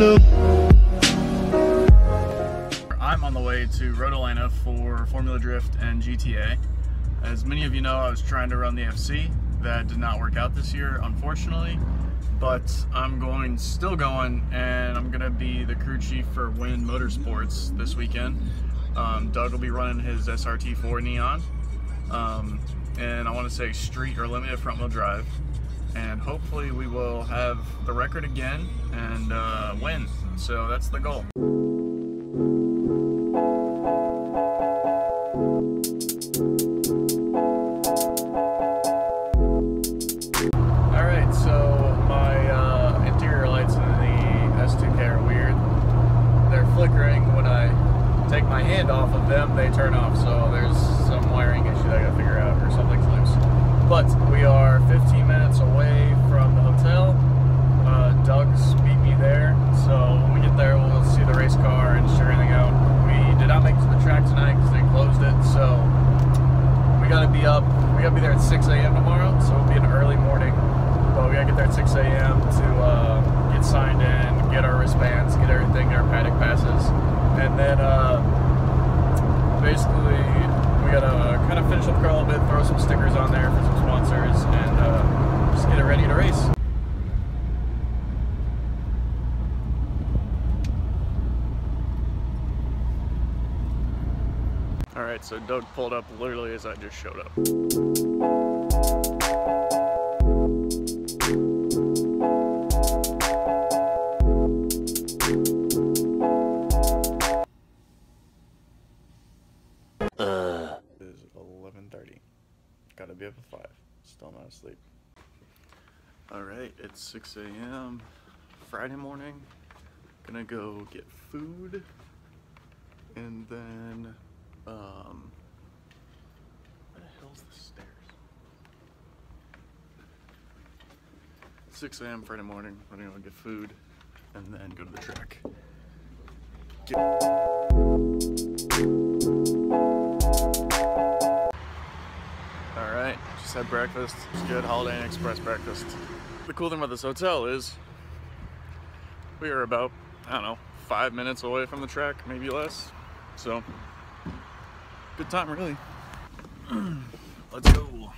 look. I'm on the way to Road Atlanta for Formula Drift and GTA. As many of you know, I was trying to run the FC. That did not work out this year, unfortunately. But I'm going, still going, and I'm gonna be the crew chief for Win Motorsports this weekend. Um, Doug will be running his SRT4 Neon. Um, and I want to say street or limited front wheel drive. And hopefully we will have the record again and uh, win. So that's the goal. All right, so my uh, interior lights in the S2K are weird. They're flickering when I take my hand off of them, they turn off. So there's some wiring issue that I gotta figure out, or something's loose. But we are 15 minutes away from the hotel. Uh, Doug's beat me there, so when we get there, we'll see the race car and share everything out. We did not make it to the track tonight because they closed it, so we gotta be up. We gotta be there at 6 a.m. tomorrow, so it'll be an early morning. But we gotta get there at 6 a.m. to uh, get signed in, get our wristbands, get everything, our paddock passes, and then uh, basically we gotta kind of finish up the car a little bit, throw some stickers on there for some sponsors, and uh, just get it ready to race. All right, so Doug pulled up literally as I just showed up. Asleep. All right, it's 6 a.m. Friday morning. Gonna go get food, and then um, where the hell's the stairs? 6 a.m. Friday morning. We're gonna go get food, and then go to the track. Get- just had breakfast. It's good Holiday Inn Express breakfast. The cool thing about this hotel is we are about, I don't know, five minutes away from the track, maybe less. So, good time, really. Let's go.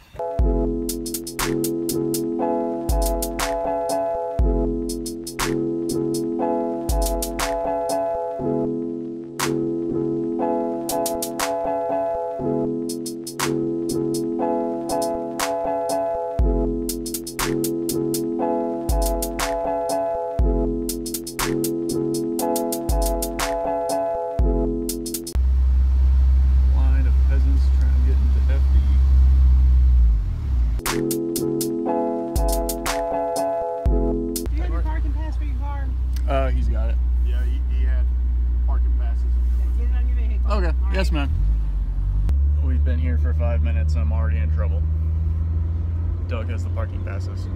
Uh, he's got it. Yeah, he, he had parking passes. Get it on your vehicle. Okay, All yes, right. ma'am. We've been here for five minutes and I'm already in trouble. Doug has the parking passes.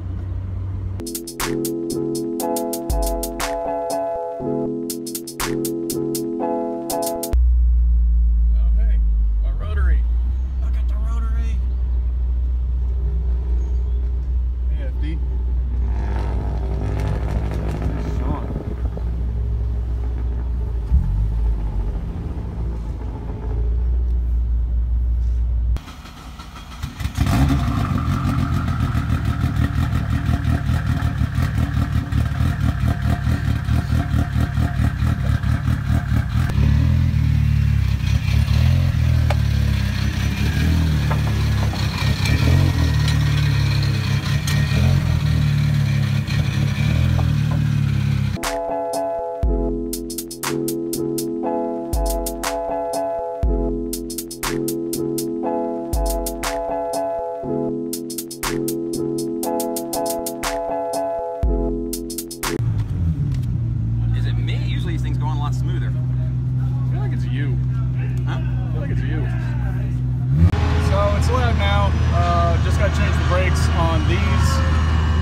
got to change the brakes on these.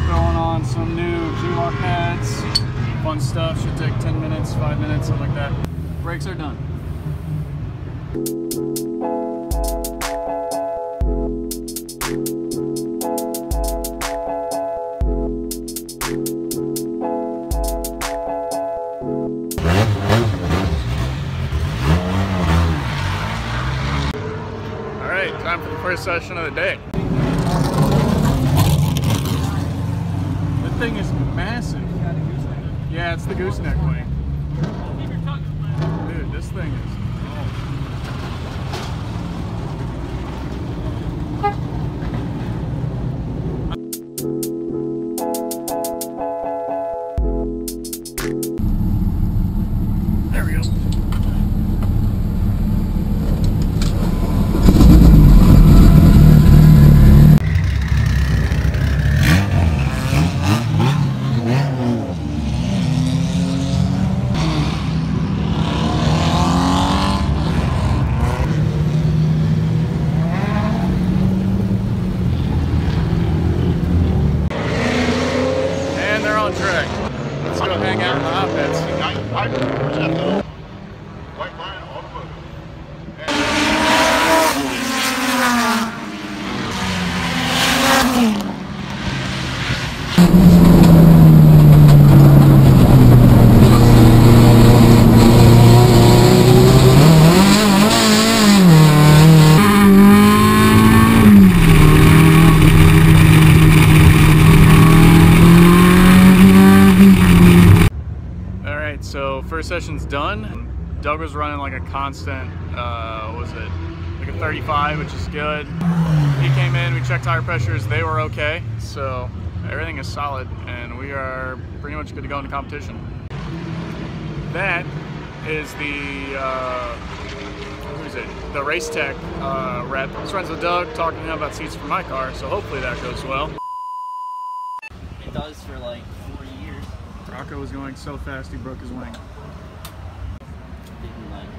Throwing on some new G-LOC pads. Fun stuff. Should take 10 minutes, 5 minutes, something like that. Brakes are done. All right, time for the first session of the day. Thing is massive. Yeah, it's the gooseneck wing. Dude, this thing is. Session's done. Doug was running like a constant, uh, what was it, like a 35, which is good. He came in, we checked tire pressures, they were okay. So everything is solid, and we are pretty much good to go into competition. That is the, uh, who is it? The race tech uh, rep. I was friends with Doug, talking to him about seats for my car, so hopefully that goes well. It does for like 40 years. Rocco was going so fast he broke his wing. Didn't like. It didn't feel like bond. It didn't bond as well as the.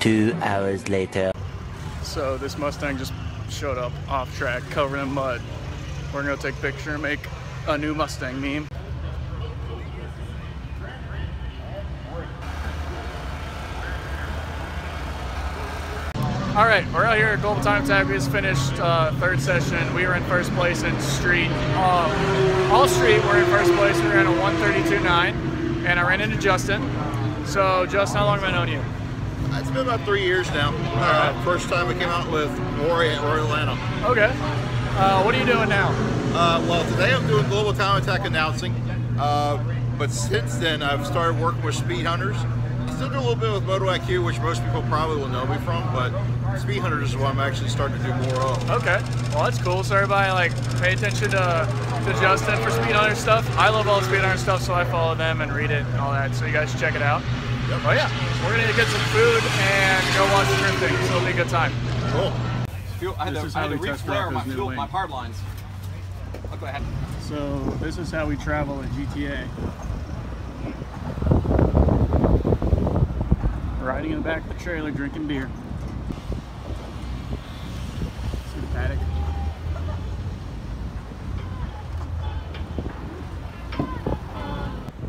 Two hours later. So this Mustang just showed up off track, covered in mud. We're gonna take a picture and make a new Mustang meme. All right, we're out here at Global Time Attack. We just finished uh, third session. We were in first place in street. Uh, all street, we're in first place. We ran a 132.9, and I ran into Justin. So, Justin, how long have I known you? It's been about three years now. Uh, first time we came out with at Road Atlanta. Okay. Uh, what are you doing now? Uh, well, today I'm doing Global Time Attack announcing, uh, but since then I've started working with Speed Hunters. I still do a little bit with Moto IQ, which most people probably will know me from, but Speed Hunters is what I'm actually starting to do more of. Okay, well that's cool. So everybody like pay attention to, to Justin for Speed Hunter stuff. I love all the Speed Hunter stuff, so I follow them and read it and all that. So you guys should check it out. Yep. Oh yeah, we're gonna get some food and go watch drifting. So it'll be a good time. Cool. Fuel, I had This to, is I how had to we test re-flare my fuel, wing. my hard lines. Look what I had. So this is how we travel at GTA. Riding in the back of the trailer, drinking beer. See the paddock?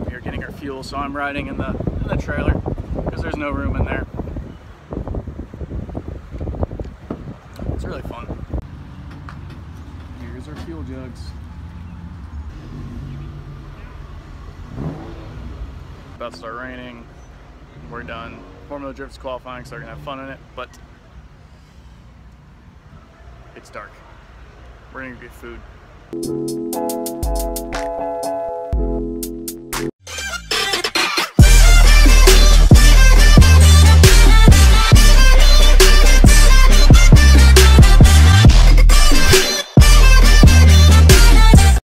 We are getting our fuel, so I'm riding in the in the trailer because there's no room in there. It's really fun. Here's our fuel jugs. About to start raining. We're done. Formula Drift's qualifying, so they're gonna have fun in it, but it's dark. We're gonna get food.